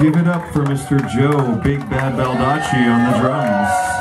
Give it up for Mr. Joe Big Bad Baldacci on the drums.